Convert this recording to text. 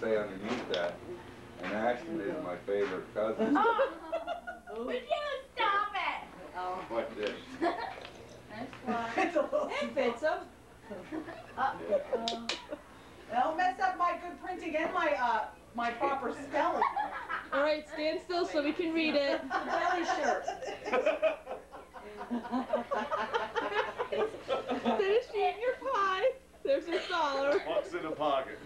say underneath that, and Ashton is my favorite cousin. Oh. Would you stop it? Oh. This? That's one. It fits him. Uh, yeah. uh, don't mess up my good printing and my uh, my proper spelling. All right, stand still so we can read it. Belly shirt. There's eating your pie. There's a dollar. What's in a pocket?